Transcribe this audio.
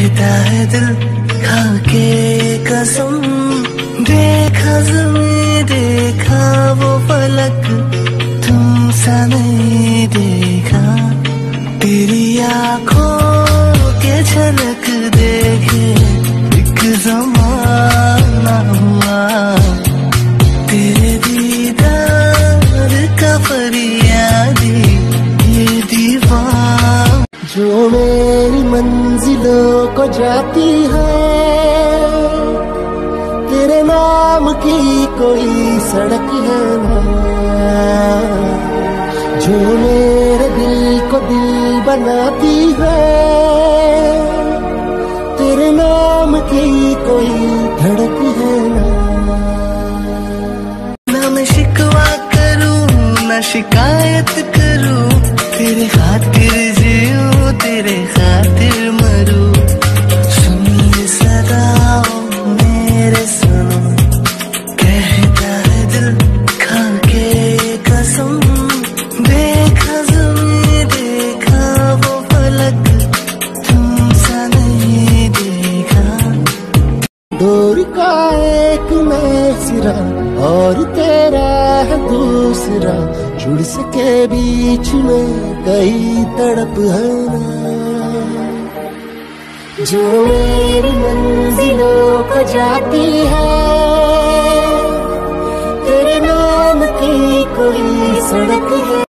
कहता है दिल खा के कसम, देखा जमी देखा वो फलक तुम सा नहीं देखा। तेरी आँखों के झलक देखे, एक जमाना हुआ। तेरे दीदार का फरियादी, ये दीवार जो मेरी मंजिलों को जाती है। तेरे नाम की कोई सड़क है ना। जो मेरे दिल को दिल बनाती है, तेरे नाम की कोई धड़क है ना। ना मैं शिकवा करूँ, ना शिकायत करूँ, तेरे खातिर जीऊं तेरे खातिर देखा वो फलक। तुम देखा। डोर का एक मैं सिरा और तेरा है दूसरा। जुड़ सके बीच में कई तड़प है ना। जो मेरी मंजिलों को जाती है सड़क है